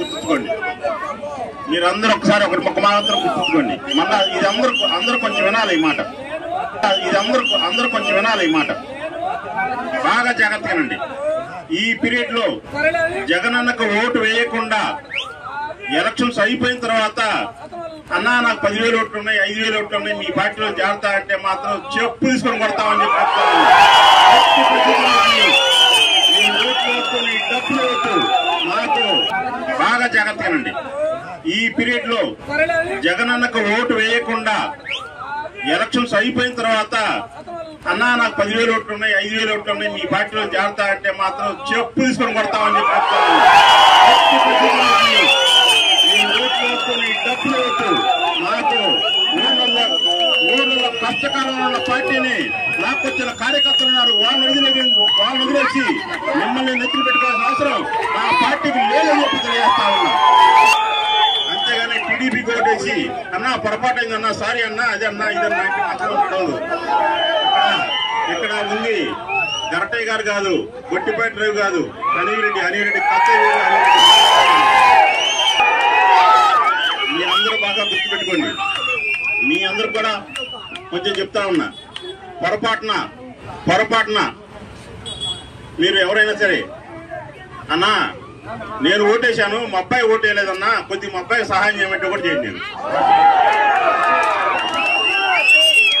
గుర్తుంచుకోండి. మీరు ఒకసారి ఒకరి ఒక మాత్రం గుర్తుంచుకోండి. మళ్ళా ఇది అందరూ అందరూ కొంచెం వినాలి ఈ మాట. ఇది అందరూ అందరూ కొంచెం వినాలి ఈ మాట. బాగా జాగ్రత్తగానండి ఈ పీరియడ్లో జగనన్నకు ఓటు వేయకుండా ఎలక్షన్స్ అయిపోయిన తర్వాత అన్నా నాకు పదివేలు ఓట్లు ఉన్నాయి ఐదు వేలు ఓట్లు ఉన్నాయి మీ పార్టీలో చేరతా అంటే మాత్రం చెప్పు తీసుకొని కొడతామని చెప్పి బాగా జాగ్రత్తగానండి ఈ పీరియడ్లో జగనన్నకు ఓటు వేయకుండా ఎలక్షన్స్ అయిపోయిన తర్వాత అన్నా నాకు పదివేలు ఓట్లు ఉన్నాయి ఐదు వేలు ఓట్లు ఉన్నాయి మీ పార్టీలో జాగ్రత్త అంటే మాత్రం చెప్పు తీసుకొని కొడతామని చెప్పి డబ్బులు కష్టకాలంలో ఉన్న పార్టీని లాక్కొచ్చిన కార్యకర్తలు ఉన్నారు. వాళ్ళని వదిలేసి వాళ్ళని వదిలేసి మిమ్మల్ని నెత్తులు పెట్టుకోవాల్సిన అవసరం. ఆ పార్టీకి లేదని చెప్పి వచ్చి అన్నా పొరపాటు అయిందన్నా సారీ అన్నా అదే అన్నా ఇదన్నా అంటే మాత్రం ఉండదు ఇక్కడ ఇక్కడ ఉంది గరటయ్య గారు కాదు గొట్టిపేట రేవు కాదు అనిరెడ్డి అనిరెడ్డి. కత్తయ్య మీ అందరూ బాగా గుర్తుపెట్టుకోండి. మీ అందరూ కూడా కొంచెం చెప్తా ఉన్నా. పొరపాటున పొరపాటున మీరు ఎవరైనా సరే అన్నా నేను ఓటేశాను మా అబ్బాయి ఓటేయలేదన్నా కొద్దిగా మా అబ్బాయి సహాయం చేయమంటే కూడా చేయండి నేను.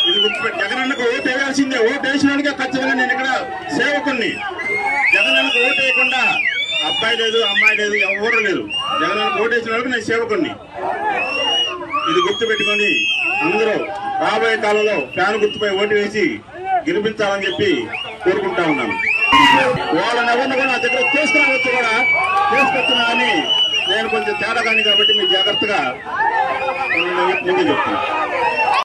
ఇది గుర్తుపెట్టి. జగనన్నకు ఓటు వేయాల్సిందే. ఓటు ఖచ్చితంగా నేను ఇక్కడ సేవకుణ్ణి. జగనన్నకు ఓటు వేయకుండా అబ్బాయి లేదు అమ్మాయి లేదు ఎవరు లేదు జగనన్నకు ఓటు వేసిన వాళ్ళకి నేను సేవకుణ్ణి. ఇది గుర్తుపెట్టుకొని అందరూ రాబోయే కాలంలో ఫ్యాన్ గుర్తుపై ఓటు వేసి గెలిపించాలని చెప్పి కోరుకుంటా ఉన్నాను. వాళ్ళని ఎవరిని కూడా నా దగ్గర తీసుకురావచ్చు కూడా తీసుకొచ్చినా అని నేను కొంచెం తేడా కానీ కాబట్టి మీరు జాగ్రత్తగా ముందు చెప్తున్నాను